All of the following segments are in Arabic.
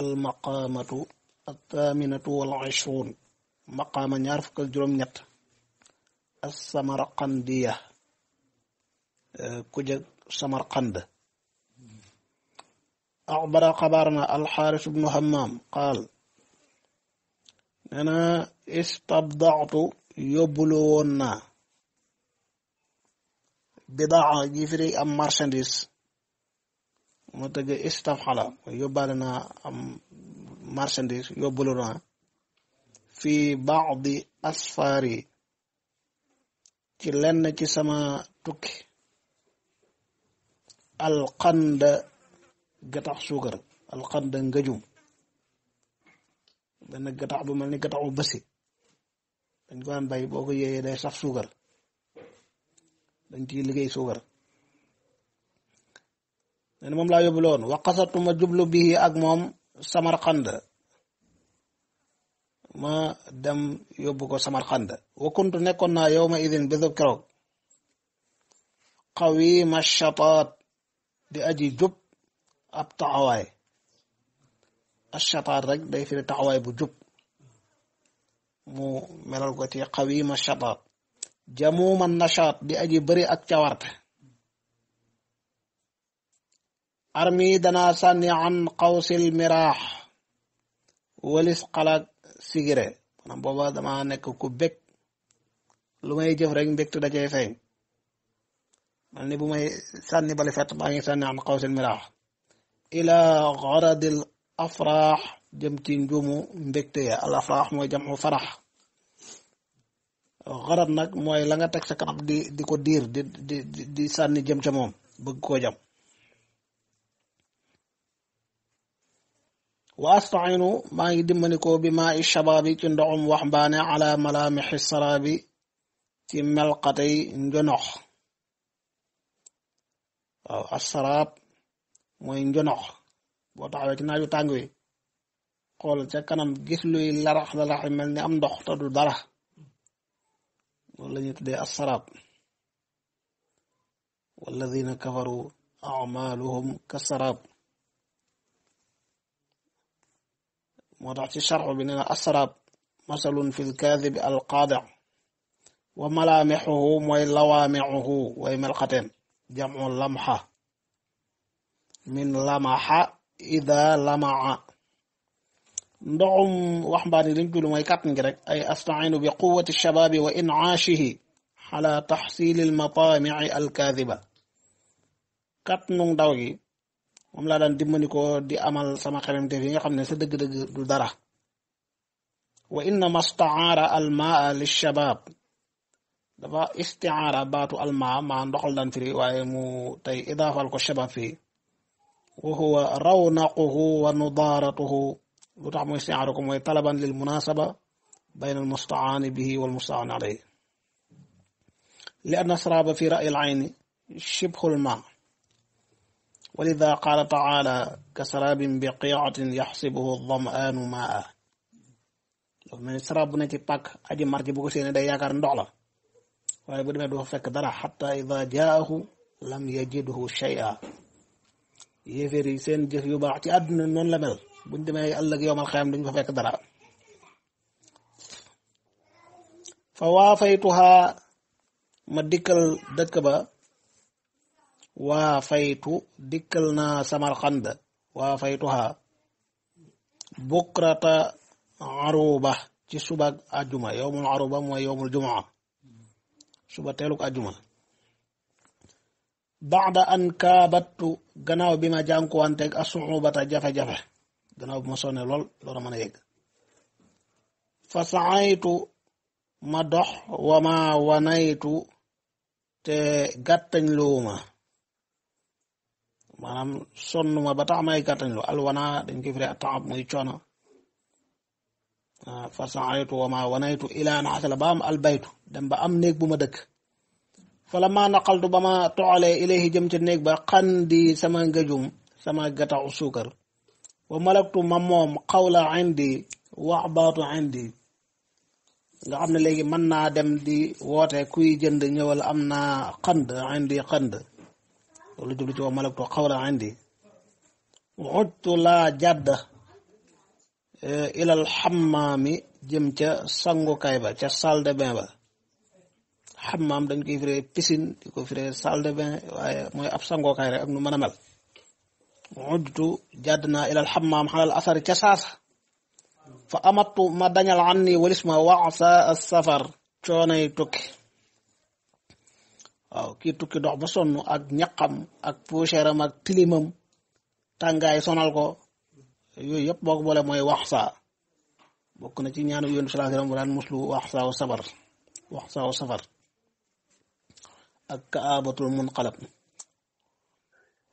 almaqaamatu athaaminatu wal ishruun maqaama ñaar fukk ak juróom-ñett. Assamarqandiya. Ku jëg samarqand. Axbara xabaarna alxaaris bnu hammaam qaal. Nee na istabdaatu yóbbulu woon naa. Bidaa ji firi am marchandise. Moo tëgg istafxala yóbbaale naa am marchandise yóbbulu naa fi baadi asfaari ci lenn ci sama tukki. Alqanda gatax suukar alqanda ngëjum. Benn gatax bu mel ni gataxu bësi dañ ko daan bay boo ko yéeyee day saf suukar. Dañ ciy liggéey suukar nen moom laa yóbbu loon waqasatuma jublu bii ak moom samarqand ma dem yóbbu ko samarqand wa kuntu nekkoon naa yow ma idin bésub keroog qawima shataat di aji jub ab taxawaay ashataat rek day firi taxawaay bu jub mu melal ko ci qawima shataat jamuman nashaat di aji bëri ak cawarte armi danaa sànni an qawsil miraax walis xalaat sigire maanaam booba dama nekk ku bég lu may jëf rek mbégte da cay feeñ ni bu may sànni bali fet maa ngi sànni an qawsil miraax ila garadil afraax jëm ci njumu mbégte ya al afraax mooy jamu farax garad nag mooy la nga teg sa kanam di di ko di di di sànni jëm ca moom bëgg jam وأستعينوا ما يدمنكو بماء الشباب كندعم وحبان على ملامح السراب تم ملقتي جنوح. السراب موين جنوح. وطعوة ناجو تانجوي قول تكنم جسلوي لرح لرح من أم دخطر دره ولن يتدي السراب. والذين كفروا أعمالهم كالسراب موضع الشرع بين الأسراب. مثل في الكاذب القاضع. وملامحه ولوامعه وملقتين جمع اللمحة من لمح إذا لمع. ندعم وحباني لنجل ميكات نجرك أي أستعين بقوة الشباب وإنعاشه على تحصيل المطامع الكاذبة. كاتنون دوغي moom laa daan dimbali ko di amal sama xememte yi nga xam ne sa dëgg-dëgg du dara wa innama stacaara almaa lishabaab dafa isticaara baatu almaa maa ndoxal daan firi waaye mu tey idaafal ko shabaab fii wa huwa rawnaquhu wa nudaaratuhu lu tax muy isticaara ko mooy talaban lil munasaba bayna almustacaani bihi walmustacaan alayhi li anna saraaba fi ra'yi alcayni shibhu almaa ولذا قال تعالى كسراب بقيعة يحسبه الظمآن ماء. من سراب نتي باك أجي مرتي بوكو سينا دا ياكار ندولا وي مدو فك درا حتى إذا جاءه لم يجده شيئا. يفري سين جيف يوبا تي أدن نون لمل. بودي مي ألق يوم الخيام دنجو فك درا فوافيتها. مدكال دكبا. Waa faytu dikkal naa samarxand waa faytuha bukrata aruba ci subak ajuma yowmul aruba mooy yowmul jumaa suba teeluk ajuma baada an kaabattu gannaaw bi ma jànkuwanteeg asuubata jafe-jafe gannaaw bi ma sonne lool loora mën a yegg. Fa saaytu ma dox wa ma wanaytu te gàttañ luuma maanaam sonn ma ba tax may gàttañ lu alwana dañ koy firi taab muy coono fa saaytu wa ma wanaytu ilaa naxasala ba am albaytu dem ba am néeg bu ma dëkk fala ma naqaltu ba ma toxalee ilayhi jëm ca néeg ba xandi sama ngëjum sama gataxu suukar wa malaktu ma moom xawla indi wax baatu indi nga xam ne léegi mën naa dem di woote kuy jënd ñëwal am naa xënd indi xënd loolu jublu ci wa malaktu xawla indi xujtu laa jàdd ilal xammaami jëm ca sangukaay ba ca salle de bain ba xammaam dañ koy firee piscine di ko firee salle de bain waaye mooy ab sangukaay rek ak nu mën a mel udtu jàdd naa ilal xammaam xalal asari ca saasa fa amattu ma dañal an ni walis ma waxsa safar coonay tukki waaw kii tukki dox ba sonn ak ñaqam ak poussièram ak tilimam tàngaay sonal ko yooyu yëpp boo ko boole mooy waxsa bokk na ci ñaanu alayhi wasallam daan muslu waxsaaw safar waxsaaw safar ak kaabatul munqalab.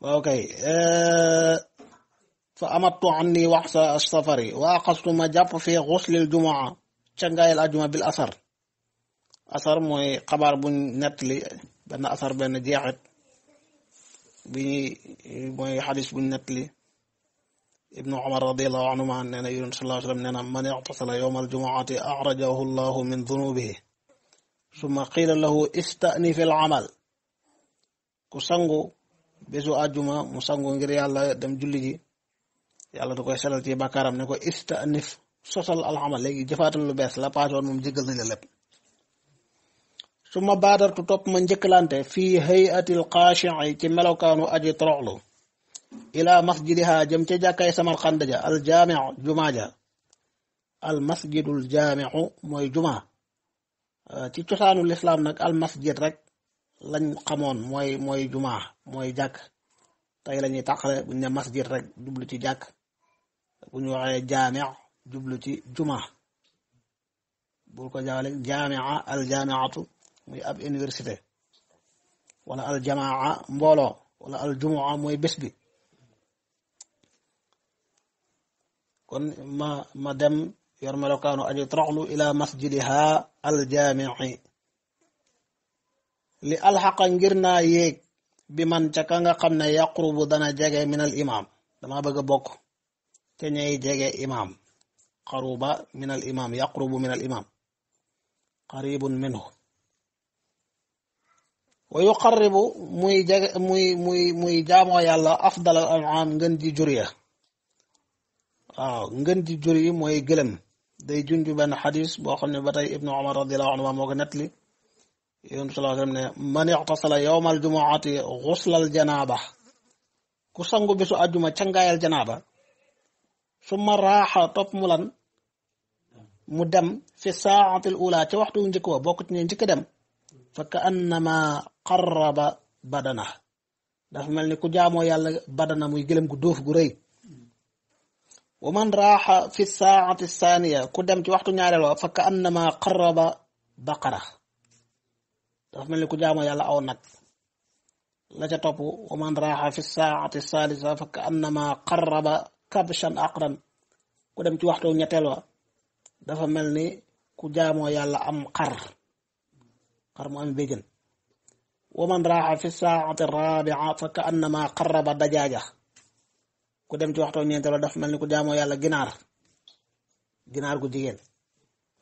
Waaw kay fa amattu anni waxsa safari wa aqastu ma jàpp fi xuslil jumaa ca ngaayal ajuma bil asar. Asar mooy xabaar buñ nettali benn asar benn jeexit bi mooy xadis buñ nettali ibnu umar radiallahu anhuma nee na yonent sallallahu alayhi wasallam nee na man ixtasala yowma aljumuati axrajahu llahu min dunubihi summa qiila lahu istanif al amal ku sangu bésu àjjuma mu sangu ngir yàlla dem julli ji yàlla da koy selal ci bàkkaaram ne ko istanif sosal alxamal léegi jëfaatal lu bees la paasoon moom jéggal nañ la lépp ثم بادر تطب من جكلانت في هيئة القاشع كملو كانوا أجي ترعلو إلى مسجدها جمتجا كي سمر خندجا الجامع جماجا المسجد الجامع موي جمعة تتسان الإسلام نك المسجد رك لن قمون موي موي جمعة موي جاك تاي لن يتقل بني مسجد رك دبلتي جاك بني جامع دبلتي جمع بولكو جامع الجامعة, الجامعة muy ab université. Wala al jamaa mbooloo wala al jumaa mooy bés bi. Kon ma ma dem yor melokaanu aji toroxlu ila masjidiha al jaamii. Li alxaqa ngir naa yéeg bi man ca ka nga xam ne yaqrubu dana jege min al imam dama bëgg bokk ca ñay jege imam qaruba min al imam yaqrubu min al imam qaribun minhu ويقرب مي مي مي موي جامو يالا أفضل الأنعام نغن دي آه نغن دي مي موي گلم داي جونجو حديث بو خن ابن عمر رضي الله عنه موكو نتلي. يون صلى الله عليه وسلم من اغتسل يوم الجمعة غسل الجنابة. كو سانغو بيسو اجوما الجنابة ثم راح طب مولان مدم في الساعة الاولى تي وقتو نديكو بوكو فكانما qarraba badana dafa mel ni ku jaamoo yàlla badana muy gëlëm gu dóof gu rëy wa man raaxa fi saati saaniya ku dem ci waxtu ñaareel fa ka annama qarraba baqara dafa mel ku jaamoo yàlla aw nag la ca topp wa man raaxa fi saati salisa fa ka annama qarraba kabshan aqran ku dem ci waxtu ñetteel wa dafa mel ku jaamoo yàlla am xar xar mu am béjjën wa man raaxa fi saati rabia fa ka annama qarraba dajaaja ku dem ci waxtoo ñeenteel dafa mel ni ku jaamoo yàlla ginaar. Ginaar gu jigéen.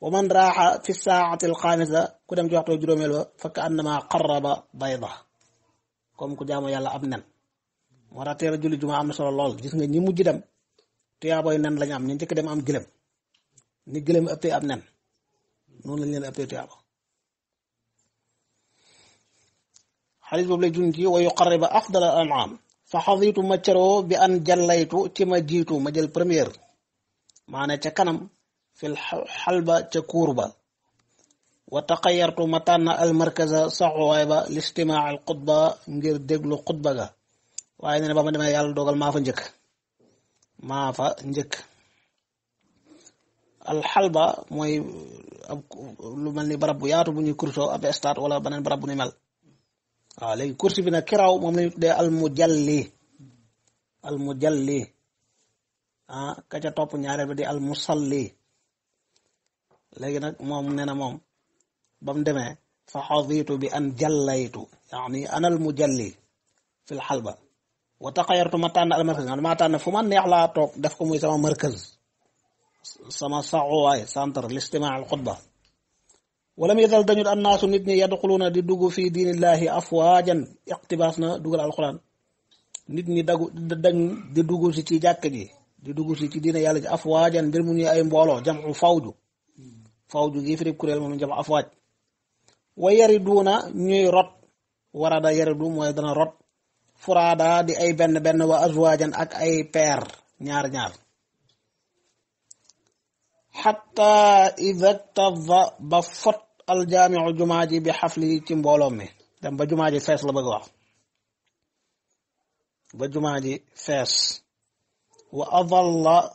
wa raaxa fi saati alxaamisa ku dem ci waxtoo juróomeel wa fa ka annama qarraba bayda comme ku jaamoo yàlla ab nen. moo tax teel a julli juma am na solo lool. gis nga ñi mujj dem tuyaaboy nen lañu am ñu njëkk dem am gëlëm. ni gëlëm ëppee ab nen noonu lañ leen ëppee tuyaaba. حديث بوبلي جونتي ويقرب أفضل الأنعام. فحظيت مترو بأن جليتو تيما مجل ما جيل بريمير معنا تا كانم في الحلبة تا كوربا وتقيرت متان المركز صعوايبا لاستماع القطبة ندير دغلو قطبة واي نبا ما دما يال دوغال ما فا نجيك ما فا نجيك الحلبة موي لو ملني برب ياتو بني كورتو ابي استاد ولا بنن برب ني مال waaw léegi kursi bi nag kiraaw moom lañu tuddee almujalli almujalli ah ka ca topp ñaareel ba di almusalli léegi nag moom nee na moom ba mu demee fa xaditu bi an jallaytu yaani ana almujalli fi lxalba wa taqayartu ma tànn almarkaz ma tànn fu ma neex laa toog def ko muy sama markaz sama saxuwaay centre listimaa al xutba walam yadal dañu an nasu nit ñi yadkhuluna di dugu fi dinillahi afwajan. Iqtibasna dugal alquran nit ñi dagu dag di dugu ci ci jakk ji di dugu ci ci dina yalla ci afwajan bir mu ñi ay mbolo jam'u fawdu fawdu gi fere kurel mo jam'u afwaj way rot. Wara da yaridu rot. Furada di ay ben ben wa azwajan ak ay père ñaar ñaar حتى إذا تظ بفط الجامع جمادي بحفله تيمبولومي مي. دم بجمادي فاس لبقوا بجمادي فاس وأظل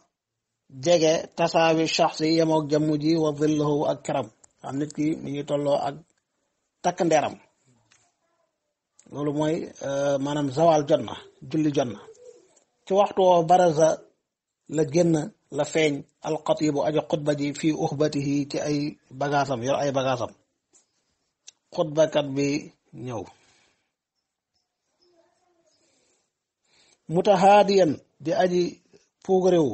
جيجة تساوي الشخصي يموك جمودي وظله أكرم. يعني عندك مني تولو أك تكن ديرم لولو موي آه، مانم زوال جنة جلي جنة. توقتو برزة لجنة la feeñ alxatibu aja xutba ji fii uxbatihi ci ay bagaasam yor ay bagaasam. Xutbakat bi ñëw. Mutahaadiyan di aji puugaréwu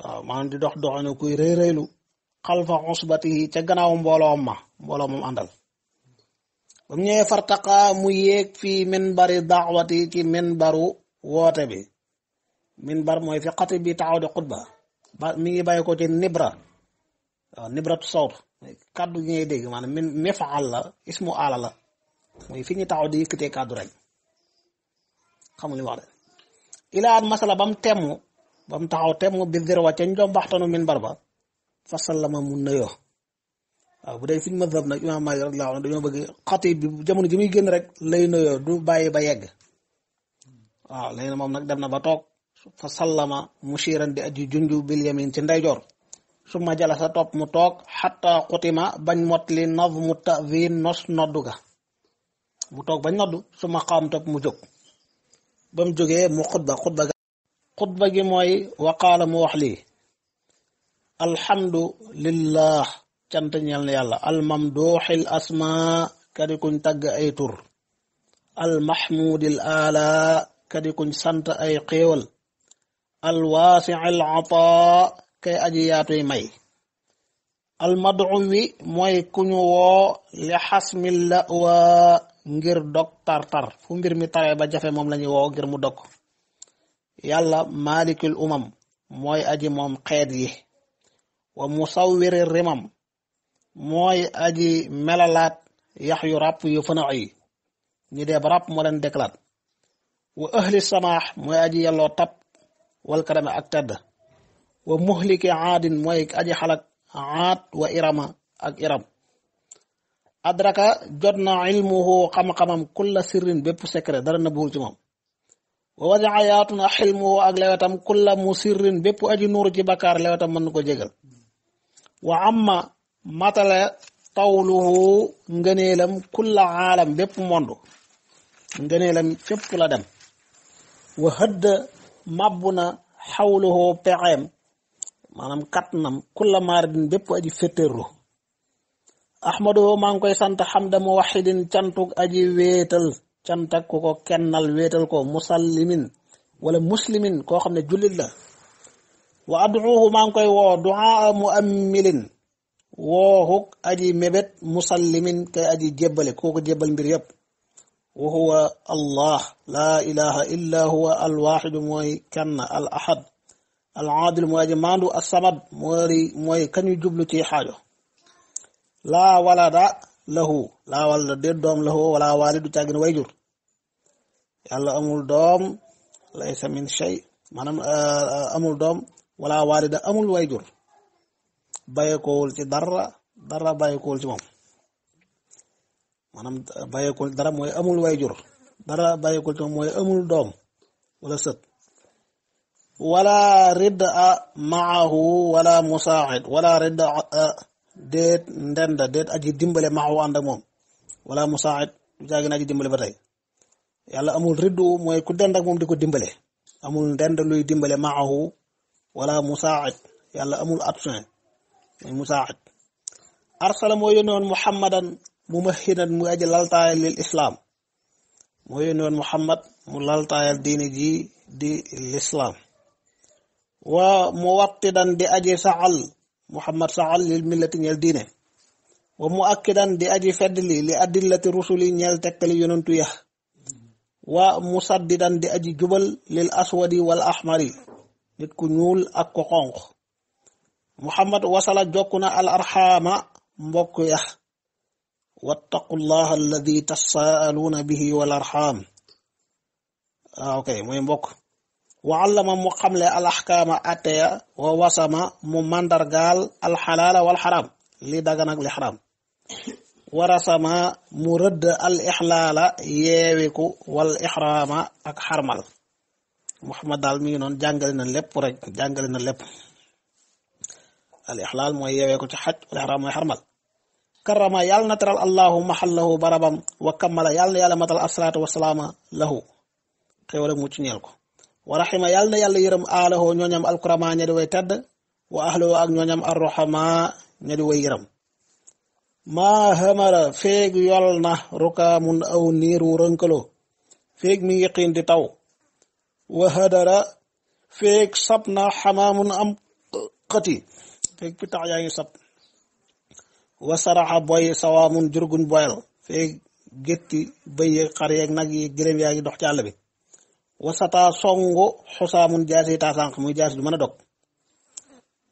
waaw maanaam di dox doxanu kuy rëy rëylu xalfa usbatihi ca gannaaw mbooloom ma mbooloo moom àndal. Ba mu ñëwee fartaqa mu yéeg fii minbari daawati ci minbaru woote bi. Minbar mooy fi xati bi taxaw di xutba ba mi ngi bàyyi ko ci nibra. Waaw nibratu sawt. Kàddu gi ngay dégg maanaam min mifaal la ismu ala la. Mooy fi ñu taxaw di yëkkatee kàddu rek. Xamul li wax de. Ilaat masala ba mu temmu ba mu taxaw temmu bi dirwa ca njom baxtanu minbar ba fa sallama mu nëyoo waaw bu dee fi ñu mazhab nag imaam Maalik radiyallaahu anhu dañoo bëgg xatib bi jamono ji muy génn rek lay nëyoo du bàyyi ba yegg. Waaw léegi moom nag dem na ba toog. Fa sallama mushiran di aji junju bil ci ndeyjoor. summa jalasa topp mu toog xatta xutima bañ motli nazmu tavin nos noddu mu toog bañ noddu summa qaam topp mu jóg. ba mu mu xutba xutba ga xutba gi mooy mu wax alhamdu lillah cant ñeel na yàlla. almamduuxil asmaa kadi kuñ tagg ay tur. almahmudil ala kadi kuñ sant ay xéewal. al wasi' al ata. Kay aji yaatuy may. Al mad'uwi moy kuñu wo li la'wa ngir dok tar tar fu mbir mi tare ba jafé mom lañu wo ngir mu dok yalla malikul umam moy aji mom xéet yi. Wa musawwirir rimam moy aji melalat yahyu rap yu fana'i ñi dé rap mo leen déclat wa ahli samah moy aji yallo tap والكرم أكتب. ومهلك عاد ميك أجي حلق عاد وإرم أك إرم. أدرك جرنا علمه قم قمم كل سر بيب سكر درنا بول جمام ووضع آياتنا حلمه أغلوتم كل مسر بيب أجي نور جبكار لوتم من جيغل وعما مطل طوله نغنيلم كل عالم بيب موندو نغنيلم كيف كل دم. وهد màbbu na xawluhu pexeem maanaam kattanam kulla maaridin bépp aji féttéerlu. Ahmaduhu maa ngi koy sant xamda muwaxidin cantug aji wéetal cantak ku ko kennal wéetal ko musallimin wala muslimin koo xam ne jullit la. Wa ad'uuhu maa koy woo duaa muammilin wooxuk aji mébét musallimin kay aji jébbale kooku jébbal mbir yépp. Huwa allah laa ilaha illa huwa alwaxidu mooy kenn al ahad al aadil mooy aji maandu assamad mooy mooy kañu jublu ci xaajo laa walada lahu laa walada déet doom lahu wala waalidu càggin wayjur yàlla amul doom laysa min shay maanaam amul doom wala waalida amul wayjur bàyyeekoowul ci dara dara bàyyeekoowul ci moom maanaam bàyyeekul dara mooy amul wayjur dara bàyyeekul ci mooy amul doom wala sët. Wala ridd a maahu wala musaaxid wala ridd déet ndenda déet aji dimbale maahu ànd ak moom wala musaaxid du caagi na aji dimbale ba tey. Yàlla amul riddu mooy ku dend ak moom di ko dimbale. Amul ndend luy dimbale maahu wala musaaxid yàlla amul absent mooy musaaxid arsala moo yónni woon muhammadan mumahidan mu aji laltaayal lil islaam. Moo yónni woon muhammad mu laltaayal diini ji di lislaam. Wa muwattidan di aji saxal muhammad saxal lil millati ñeel diine. Wa mu di aji feddli li adillati rusuli ñeel tekkali yonentu ya. Wa musaddidan di aji jubal lil aswadi wal ahmari nit ku ñuul ak ko muhammad wasala jokku na al arxaama mbokk ya. واتقوا الله الذي تساءلون به والأرحام. آه أوكي مهم بوك. وعلم مقامل الأحكام أتيا ووسم ممندر قال الحلال والحرام. لي دغنك الحرام ورسم مرد الإحلال ييويكو والإحرام أك حرمل محمد دال مي نون جانغالنا ليب رك جانغالنا ليب. الإحلال مو ييويكو تي حج والإحرام مو حرمل karama yàlla na teral allahu maxallahu barabam wa kammala yàlla na yàlla matal asalaatu wasalaama lahu. Xéwal ak mucc ñeel ko. Wa raxima yàlla na yàlla yërëm aalahu ñooñam alkurama ña di way tedd wa ahlahu ak ñooñam arroxama ña way yërëm. Maa hamara feeg yol na rukaamun aw niir wu rënkalo feeg mi ngi di taw. Wa hadara feeg xamaamun am xëti feeg pitax yaa ngi sab wa saraxa boy sawaamun jurguñ boyal feeg gétti bëy xar yeeg nag yi gërëm yaa ngi dox ci àll bi. wasata songu xusaamun jaasi taasanq muy jaasi du mën a dog.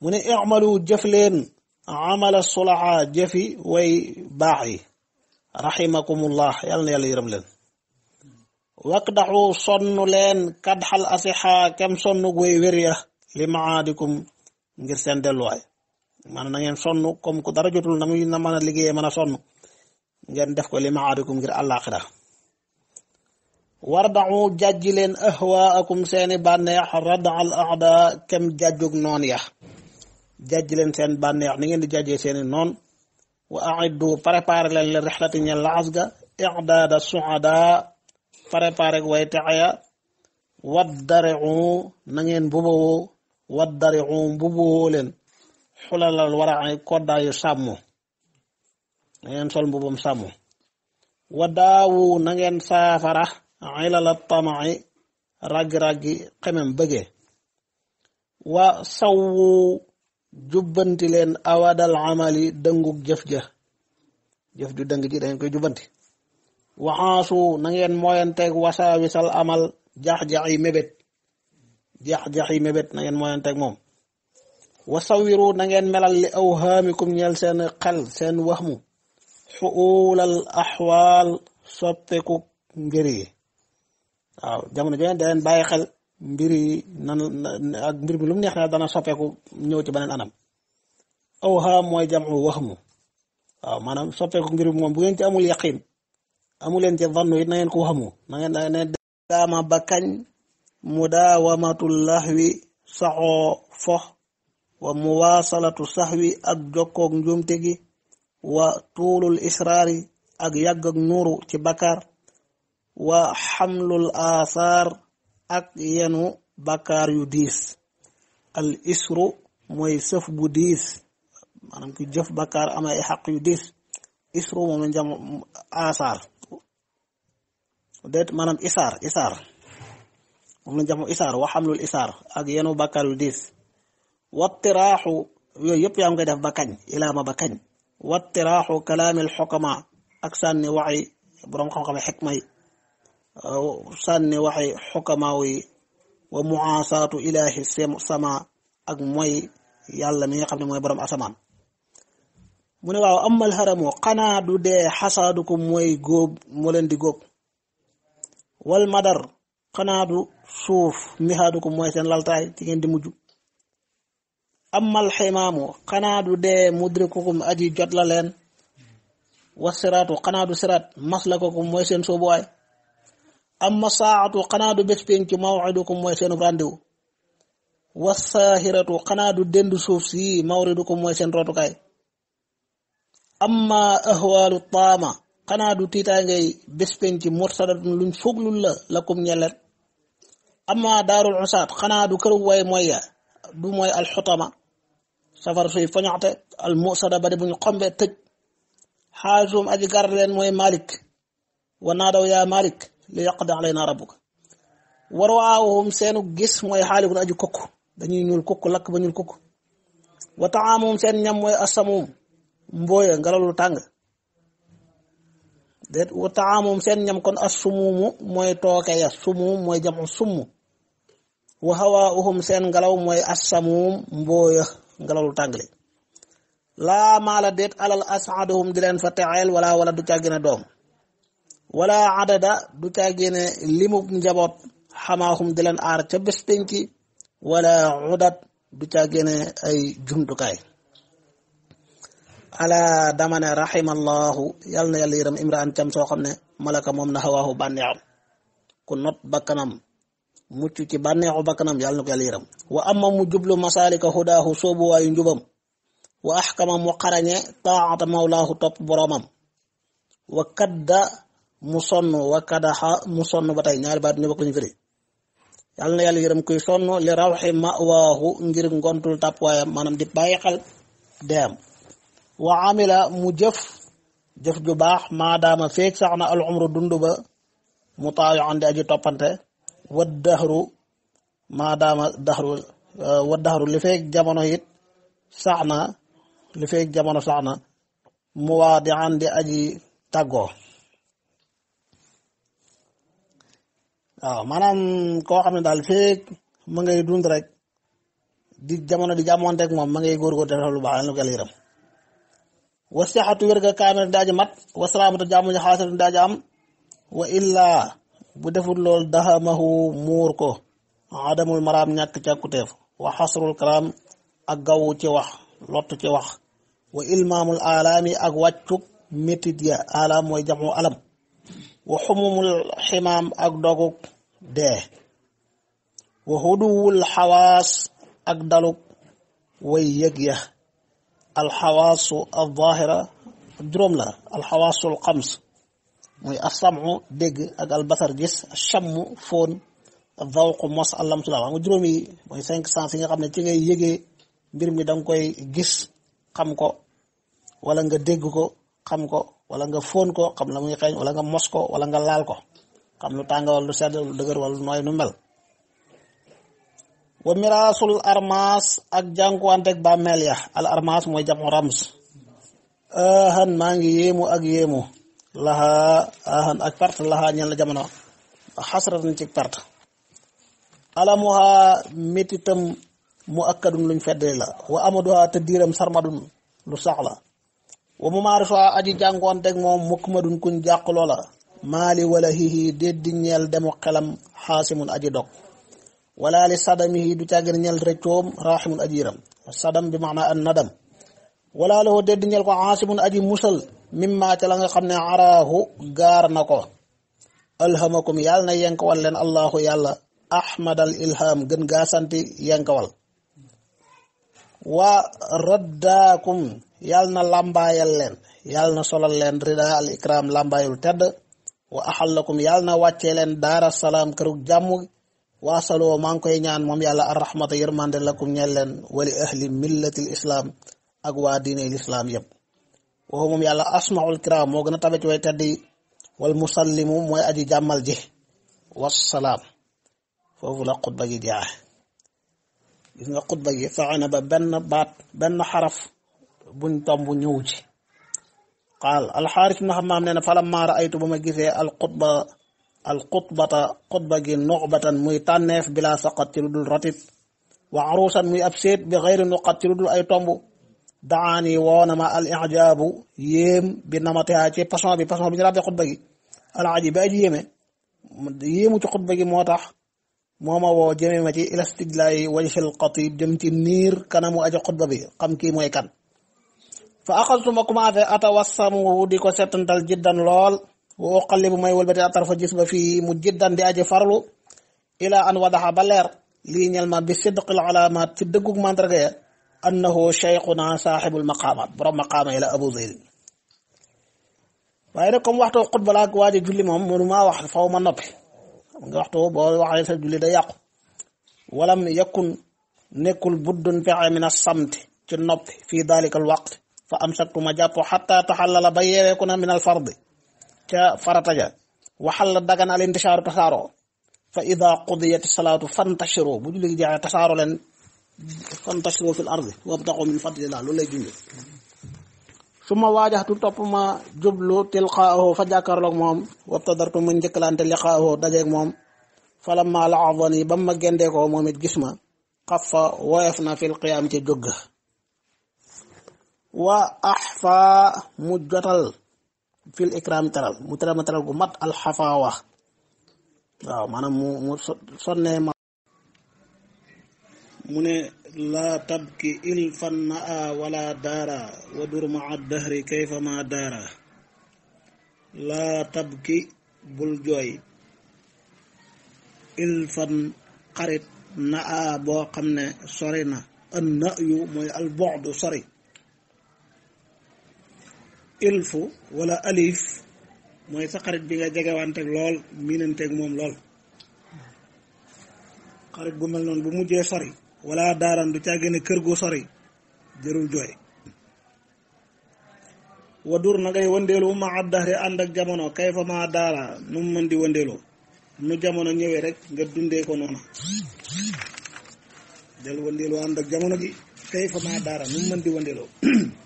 mu ne i'malu jëf leen amala sulaxa jëfi way baax yi. raximakumullah yàlla na yàlla yërëm leen. waqdaxu sonn leen kadxal asixa kem sonnug guy wér ya li maadikum ngir seen delluwaay. Maanaam na ngeen sonn comme ku dara jotul na muy na mën a liggéeyee mën a ngeen def ko li maadikum ngir àllaaxira wardaxu jàjji leen ahwaakum seeni bànneex rada al aada kem jàjjug noon ya jàjji leen seen bànneex ni ngeen di jàjjee seeni noon wa aiddu préparé leen leen rexlati ñeen laxas ga suada préparé way texeya waddariu na ngeen mbubawoo waddariu mbubawoo leen xulalal waraay koddaayu sàmm. Na ngeen sol mbubam sàmm. Wa daawu na ngeen saafara ilala tamaci raggi-raggi xemem bëgge wa sawwu jubbanti leen awadal amali dëngug jëf ja. Jëf ju dëng ji dangeen koy jubbanti. Waxaasu na ngeen mooyanteeg wasaawisal amal jax-jax yi mébét. Jax-jax yi mébét na mooyanteeg moom wa sawiru na ngeen melal li aw haamikum ñeel seen xel seen waxmu xuulal axwaal soppeeku mbir yi waaw jamono jo da leen bàyyi xel mbir yi nan ak mbir mi lu mu neex na dana soppeeku ñëw ci beneen anam aw haam mooy jamu waxmu waaw maanaam soppeeku mbir bi moom bu ngeen ci amul yaqin amu leen ci vannu it na ngeen ko waxmu na ngeen na ngeen daama ba kañ lahwi saxoo fox wa muwaasalatu saxwi ak jokkoog njuumte gi wa tuulul israari ak yàgg ak nuuru ci bakkaar wa xamlul asaar ak yenu bakkaar yu diis. Al isru mooy sëf bu diis maanaam ki jëf bakkaar am ay yu diis. Isru moom lañ jam asaar déet maanaam isaar isaar. Moom wa xamlul isaar ak yenu bakkaar yu diis. Wattiraaxu yooyu yëpp yaa ngi koy def ba kañ ilaama ba kañ. Wattiraaxu kalaamil xokama ak sànni waxi boroom xam-xam xikma yi. Sànni waxi xokamaaw yi wa muaasaatu ilaahi sama ak mooy yàlla mi nga xam ne mooy boroom asamaan. Mu ne waaw amal xaramu xanaa du dee xasaadukum mooy góob moo leen di góob. Wal madar xanaa du suuf mihaadukum mooy seen laltaay ci ngeen di mujj. Amal ximaamu xanaa du dee mudrikukum aji jot la leen. Wa siraatu xanaa du siraat maslakukum mooy seen soobuwaay amma saatu xanaa du bés penc mawcidukum mooy xanaa du dendu suuf si mawridukum mooy seen rootukaay amma ahwaalu taama xanaa du tiitaangay bés penc mursadatun luñ foglul la lakum ñeleen amma daarul usaat xanaa du kër way mooy du mooy alxutama. Safar suy foñaxte al musada ba bu ñu xombe tëj. Xaalisum aji gar leen mooy malik. Wa naadaw yaa malik li yaqdi alayna rabbuka. War waawum seenu gis mooy xaalikun aji kokk dañuy ñuul kukk lakk ba ñuul kukk. Wa taamum seen ñam mooy asamum mbooya ngelaw lu tàng. Déet wa seen ñam kon asumumu sumumu mooy tooke ya mooy jamu summ wa hawaahum seen ngelaw mooy assamuum mbooya. Ngelaw lu tàngli laa maala déet alal asaadahum di leen fa texeel wala wala du càggine doom. Wala adada du càggine limu njaboot xamaahum di leen aar ca bés penki wala udat du càggine ay jumtukaay. Ala dama ne na yàlla yërëm imraan cam soo xam ne malaka moom na hawaahu bànneexam. Ku not bakkanam mucc ci bànneexu bakkanam yàlla na ko yàlla yërëm. Wa amma mu jublu masaalika hudaahu soobuwaayu njubam. Wa axkama mu xarañe taata mawlaahu topp boroomam. Wa kadda mu sonn wa kadaxa mu sonn ba tey ñaari baat ñu bokk ñu firi. Yàlla na yàlla yërëm kuy sonn li rawxi mawaahu ngir ngontul maanaam di bàyyi xel deem. Wa amila mu jëf jëf ju baax maadaama feeg sax na al umru dund ba mu wa daxru maadaama daxru wa daxru li feeg jamono it sax na li feeg jamono sax na mu di aji tàggoo. Waaw maanaam koo xam ne daal feeg ma ngay dund rek di jamono di jàmmonteeg moom ma ngay góorgóor def lu baax la ko yërëm. Wasixatu wér ga kaamil daaji mat wasalaamatu jàmm ji xaasatu daaji am wa illaa bu deful lool daxamahu muur ko adamul maraam ñàkk càkkuteef wa xasrul kalaam ak gawu ci wax lott ci wax wa ilmaamul alaami ak wàccuk métit ya alaam mooy jamu alam wa xumumul ximaam ak doguk dee wa huduwul xawaas ak daluk way yëg ya alxawaasu alzahira juróom la alxawaasul xams as asamu dégg ak albasar gis chammu foon zawqu mos allamtu la. Xam nga juróom yi mooy cinq nga xam ne ci ngay yëgee mbir mi da nga koy gis xam ko wala nga dégg ko xam ko wala nga foon ko xam la muy xeeñ wala nga mos ko wala nga laal ko. Xam lu tàng wala lu sedd lu dëgër wala lu nooy nu mel. Wa miraasul armas ak jànkuwanteeg bàmmeel ya. Al armas mooy jamu rams. Ahan maa ngi yéemu ak yéemu. Laxaa ahan ak perte laxaa ñeen la jamono. Xasratan ci perte. Alamuha métitam mu akkadun luñ feddee la. Wa amaduha te sarmadun lu saxla wa mu maarisuwa aji jànkuwanteeg moom mukk madun kuñ jàq loola. Maali wala hihi déddi ñeel demu xelam xaasimun aji dog. Wala sadamihi du càggir ñel rëccoom raximun aji yiram sadam bi maana an nadam. Wala lahu dédd ñeel ko xaasimun aji musal. Mimma ca la nga xam ne araahu gaar na ko alhamakum yàlla na yenkawal leen allahu yàlla ahmadal ilham gën gaa santi yenkawal wa raddaakum yàlla na làmbaayal leen yàlla na solal leen rida al ikram làmbaayul tedd wa axallakum yàlla na wàccee leen daara salaam kërug jàmm waasaloo maa ngi koy ñaan moom yàlla arrahmata yërmande lakum ñeel leen wali ahli millatil islam ak waa diine lislaam yëpp waxu moom yàlla asmaul kiram moo gën a tabe ci way tedd yi wal musallimu mooy aji jàmmal ji wassalaam foofu la xutba gi jaaxe gis nga xutba gi fexe na ba benn baat benn xaraf buñ tomb ñëw ci qaal alxaaris ibn xamaam nee na falammaa raaytu ba ma gisee al xutba al xutbata xutba gi nuqbatan muy tànneef bila saqat ci lu dul rotit wa arusan muy ab seet bi xëyri nuqat ci lu dul ay tomb دعاني وانما الإعجاب يم بنمتها تي باسون بي باسون بي رابي خطبة العجيب اي يم يم تي خطبة بي موتاخ. موما و جيم ما تي الاستدلال وجه القطيب جمتي نير كانم اج خطبة بي. قام كي موي كان. فأخذتمكم اف اتوسم وديكو سيتنتال جدا لول. وقلب ماي ولبتي أطرف جسم في مجدا دي أجي فرلو. إلى أن وضح بلير. لي نيل ما بصدق العلامات. في دغوك مانترغيه أنه شيخنا صاحب المقامات برم مقام إلى أبو زيد. وإنكم وحده قد بلاك واجي جولي مهم مرما وحد فهو من نبي وقتوا بول وحد يسا دياق ولم يكن نكل بد في من الصمت جنب في ذلك الوقت فأمسكت مجاب حتى تحلل بيير يكون من الفرد كفرتجا وحل دقن الانتشار تسارو فإذا قضيت الصلاة فانتشروا. بجولي جاء تسارو لن فانتشروا في الأرض وابدعوا من فضل الله لولا جند ثم واجهت توبما جبلو تلقاه فجاكر لك موم وابتدرت من جكلانت لقاه داجيك موم. فلما لعظني بما غنديكو موميت غيسما قف ويفنا في القيامة تي وأحفى مجتل في الإكرام ترال مترام ترال مات الحفاوة. آه، واو مانام مو سوني من لا تبكي إل فنأ ولا دارا ودور مع الدهر كيف ما دارا لا تبكي بلجوي إل فن قرت نأ بوقمنا سرنا النأي مي البعد سري إلف ولا أليف مي سقرت بيجا جاجا وانتك لول مين انتك موم لول. قرت بملنون بمجي سري wala daaraan du caa génne kër gu sori jërul jooy. Wadur na ngay wëndeelu ma addahri ànd ak jamono kay fa ma daara nu mu mën di wëndeeloo nu jamono ñëwee rek nga dundee ko noona del wëndeelu ànd ak jamono ji kay fa ma daara nu mu mën di wëndeeloo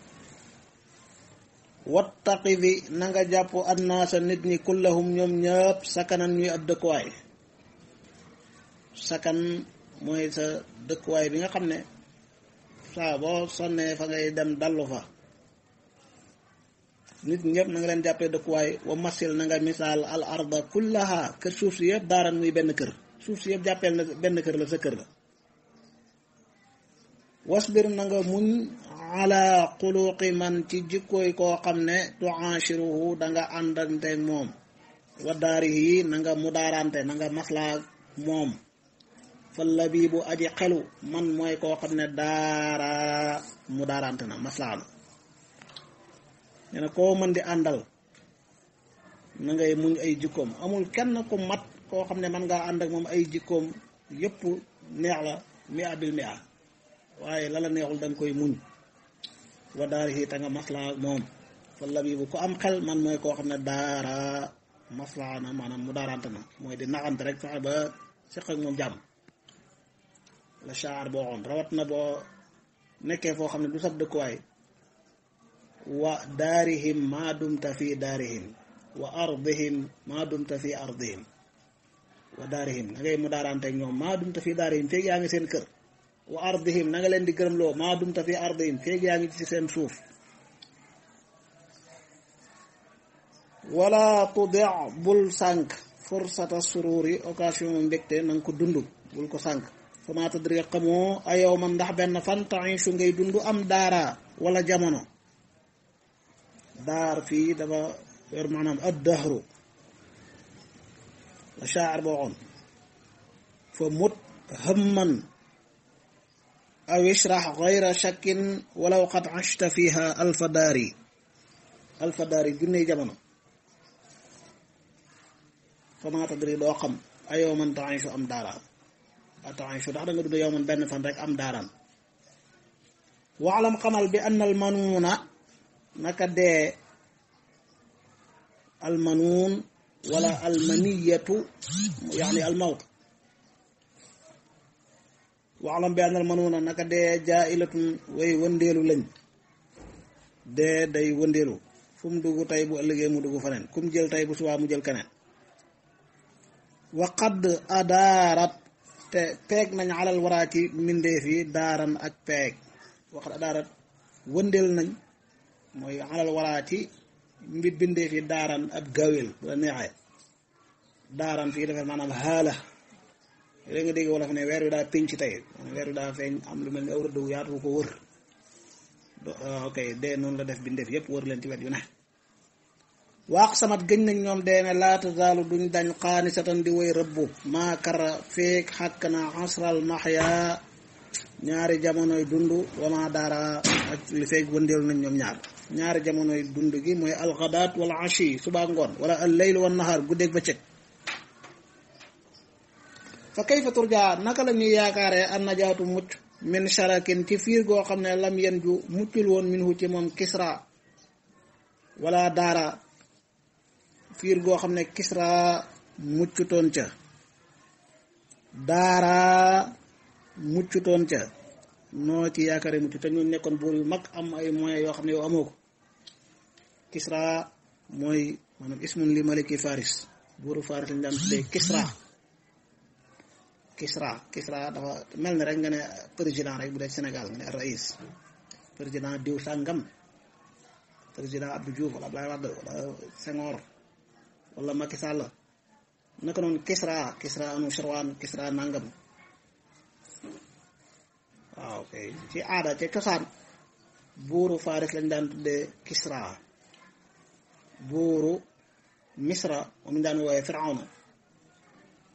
wattaqi bi na nga jàpp annaasa nit ñi kullahum ñoom ñëpp sakanan ñuy ab dëkkuwaay. Sakan mooy sa dëkkuwaay bi nga xam ne saa boo sonnee fa ngay dem dallu fa. Nit ñëpp na nga leen jàppee dëkkuwaay wa masil na nga misaal al arda kullaha kër suuf si yëpp daaran muy benn kër. Suuf si yëpp jàppeel na benn kër la sa kër la. Wasbir na nga muñ ala xuluqi man ci jikkooy koo xam ne tuaashiruhu da nga àndanteeg moom. Wa daarihi na mudaarante na nga maslaa moom. Fa labibu aji xelu man mooy koo xam ne daara mudaarante na maslaa na. Nee na koo mën di àndal na ngay muñ ay jikkoom. Amul kenn ku mat koo xam ne man ngaa ànd ak moom ay jikkoom yépp neex la mi abil mi a waaye la neexul da koy muñ. Wa daarihi ta nga maslaa moom. Fa labibu ku am xel man mooy koo xam ne daara maslaa na maanaam mu daarante na. Mooy di naxante rek fexe ba seq ak moom jàmm. La shaar boo xoon rawat na boo nekkee foo xam ne du sab dëkkuwaay. Wa daarihim maa dumta fi daarihim wa daarihim na ngay mu daarante ak ñoom maa dumta fi daarihim feeg yaa ngi seen kër. Wa ardihim na leen di gërëmloo maa dumta fi ardihim feeg yaa ngi ci seen suuf. Wala tudi bul sànk fursata sururi occasion mbégte na nga ko dund bul ko فما تدري قمو أيو من دح بأن فانتعيش غي دندو أم دارا ولا جمنو دار في دبا غير معنى الدهر وشاعر بوعون فمت هما أو يشرح غير شك ولو قد عشت فيها ألف داري ألف داري جني جمنا فما تدري لو قم أيوما تعيش أم دارا a taishu ndax da nga dund yow man benn fan rek am daaraan waalam xamal bi ann al manuuna naka dee almanuun wala almaniyatu yaani almawt waalam bi ann almanuuna naka dee jaailatun way wëndeelu lañ dee day wëndeelu fu mu dugg tey bu ëllëgee mu dugg faneen kum jël tey bu subaa mu jël keneen wa qad adaarat te peeg nañ alal waraa ci mbindeef yi daaran ak peeg waqad adaarat wëndeel nañ mooy alal waraa ci mbir bindeef yi daaran ab gawel la neexee daaran fii defee maanaam xaala léegi nga dégg wala fa ne weer wi daa pénc tey weer wi daa feeñ am lu mel ni aw yaatu ko wër ok dee noonu la def bindeef yépp wër leen ci wet yu ne waax samat gëñ nañ ñoom dee ne laata zaalu duñ dañ xaanisatan di woy rëbbu. Maakara feek xàkk na xasral maxya ñaari jamonoy dund wama daara feeg wëndeelu nañ ñoom ñaar. Ñaari jamonoy dund gi mooy alxadaat wala ashi suba ngoon wala al leyl wa nahaar guddeeg bëccëg. Fa kayfa turja naka la ñuy yaakaaree an najaatu mucc? Min sharakin ci fiir goo xam ne lam yen ju muccul woon minhu ci moom kisra wala daara. Fiir goo xam ne kisra muccutoon ca. Daara muccutoon ca. Noo ci yaakaare mucc te ñu nekkoon buur yu mag am ay moyens yoo xam ne yow amoo ko. Kisra mooy maanaam ismun li maliki faris. Buuru faris lañ daan tuddee kisra. Kisra Kisra dafa mel ni rek nga ne président rek bu dee Sénégal nga ne rais président diw sàngam. Président Abdou Diouf wala Abdoulaye Wade wala Senghor wala Macky Sall naka noonu Kisra Kisra anu Sirwan Kisra nangam. Waaw kay. Ci aada ca cosaan. Buuru Faris lañ tuddee Kisra. Buuru Misra moom ñu daan wooyee Firawna.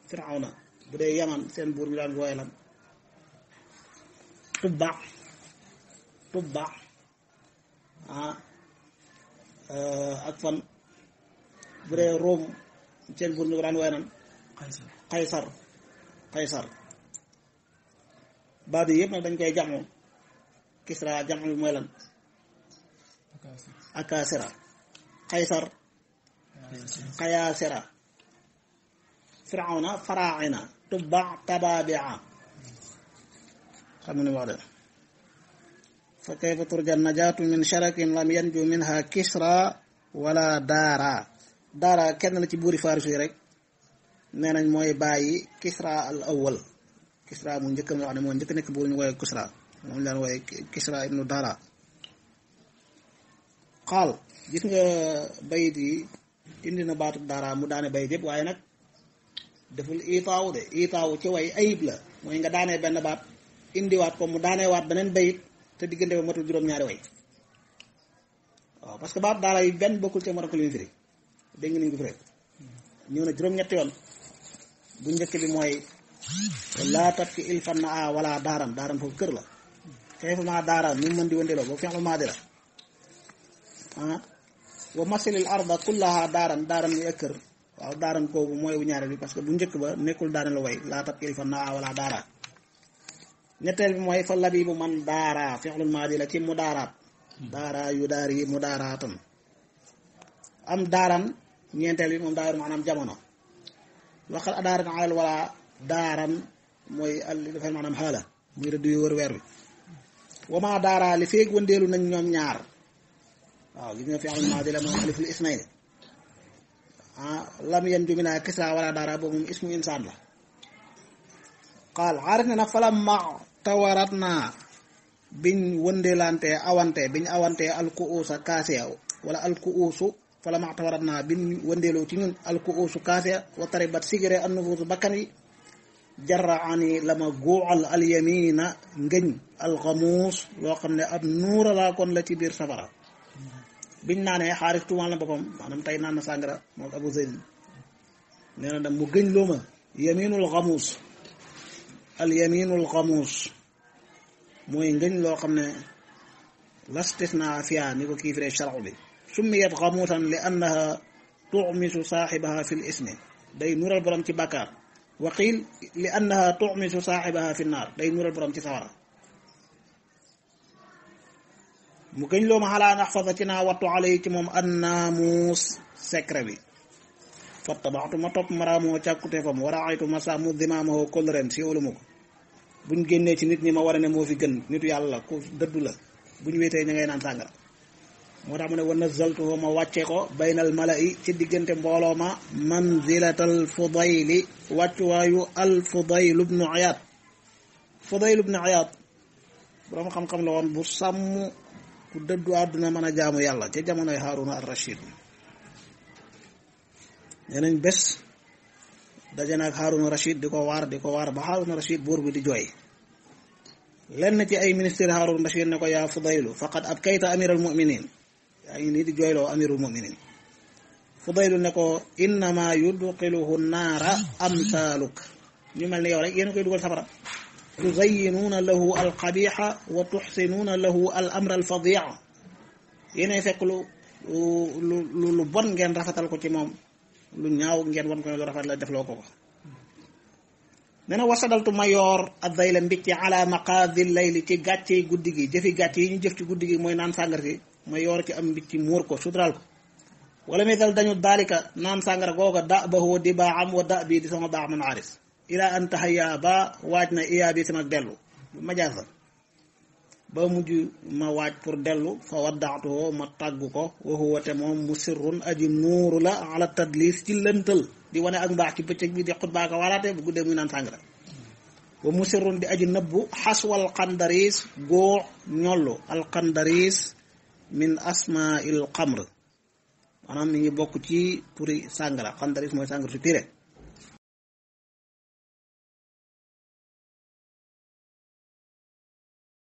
Firawna bu Yaman seen buur bi daan lan? Tubba. Tubba. Ah. Ak Bre rome sen bu ñu daan wéran qaisar qaisar baade yépp nag dañ koy jamm kisra jamm bi mooy lan akasira. Qaisar qayasira firawna faraina. Tubba tababi'a. Xam ni wax def fa kayfa turja najatu min sharakin lam yanju minha kisra wala dara. Daara kenn la ci buuri Faris rek nee nañ mooy bàyyi Kisra al awwal. Kisra mu njëkk nga xam ne moo njëkk nekk buur ñu wooye Kisra. Moom daan wooye Kisra ibnu Daara xaal gis nga bayit yi indi na baatu Daara mu daane bayit yëpp waaye nag deful itaawu de. Itaawu ci way ayib la. Mooy nga daanee benn baat indiwaat ko mu daaneewaat beneen bayit te diggante ba matul juróom-ñaari way. Parce que baat Daara yi benn bokkul ci morom ko li dégg nañ ko firi ñëw na juróom-ñetti yoon. Bu njëkk bi mooy laa tat ki il fan na a wala daaran. Daaran foofu kër la. Kayfa maa daaran nu mën di wëndeeloo boobu fi'lu maadi la. Ah. Wa masilil arda kullaha daaran. Daaran yi ak kër. Waaw daaran koobu bu parce que bu njëkk ba nekkul daaran la way. Laa tat ki il fan na a wala daara ñetteel bi mooy fa labibu man daara fi'lu maadi la ci mu daaraat daara yu daar yi mu daaraatan am daaran ñeenteel bi moom daaru maanaam jamono waxal adaaran alal wala daaran mooy al dafay maanaam xaala muy rëdd yu wër weer wi wama daara li feeg wëndeelu nañ ñoom ñaar waaw gis nga fi am maa di la moom aliful isnayn ah lam yen jumina kisra wala daara boobu moom ismu insaan la qaal xaarit ne nag fala ma tawarat naa biñ wëndeelante awante biñ awante alkuusa kaasiya wala alkuusu فلما اعتبرنا بن وندلو تنين الكؤوس كافية وطربت سيجرة النفوذ بكري. جرعني لما جوعل اليمين نجن الغموس وقم النور لا كن لتي بير سفرة. بن نانا حارفتو وأنا بقم أنا متعين نانا سانجرة موت أبو زيد. نانا مجن لوما يمين الغموس. اليمين الغموس. موين جن لو قم لا استثناء فيها نيكو كيف الشرع بي سميت غموسا لأنها تعمس صاحبها في الإسم دي نور البرم تبكار وقيل لأنها تعمس صاحبها في النار. دي نور البرم تسارة مكين لوم على نحفظتنا وطو عليكم أن موس سكربي فاتبعت مطب مرامو تاكتفم ورعيت مسامو ذمامه كل رن سيولمك buñu génné ci nit ñi ma waré né mo fi gën nitu yalla ko deddu la buñu wété ñi ngay nan sangara moo tax mu ne wa nazaltuhu ma wàcce ko baynal mala'i ci diggante mbooloo ma manzilatal fudayli wàccuwaayu al fudayl ibnu ayaat fudayl ibnu ayaat borom xam-xam la woon bu sàmm ku dëddu àdduna mën a jaamu yàlla ca jamonoy Haaruna ar Rashid nee nañ bés daje na ak Haaruna Rashid di ko waar di ko waar ba Haaruna Rashid buur di jooy. Lenn ci ay ministère Haaruna Rashid ne ko yaa Fudaylu faqad abkayta amiral muminin yaa ngi nii di jooyloo amirul muminin. Fudaylu ne ko innama yudxiluhu naara amsaaluk ñu mel ne yow rek yéen koy dugal safara. Tuzayinuuna lahu alqabixa wa tuxsinuuna lahu al amra alfadia yéenay fekk lu lu lu bon ngeen rafetal ko ci moom. Lu ñaaw ngeen wan ko lu rafet la defloo ko ko. Nee na wasadaltu ma yoor addayla mbicci ala maqaadi layli ci gàcce guddi gi. Jëfi gàcce yi ñu jëf ci guddi gi mooy naan sàngar ma yoor ci am mbicci muur ko suturaal ko. Wala misal dañu daalika naan sàngara googa da ba huwa di baa am wa da bii di sama baax man aaris. Ila an taxaya ba waaj na iyaa bi sama dellu. Majaas la ba mujj ma waaj pour dellu fa waddaxtuwoo ma tàggu ko wa huwa te moom mu sirrun aji nuuru la ala tadlis ci di wane ak mbaax ci bëccëg bi di xutbaa ko waraate bu guddee muy naan sàngara. Wa musirun di aji nëbbu xaswal xandaris góox ñollu. Alxandaris min asmail xamr maanaam mi ngi bokk ci turi sàngara xandaris mooy sàngara su pire.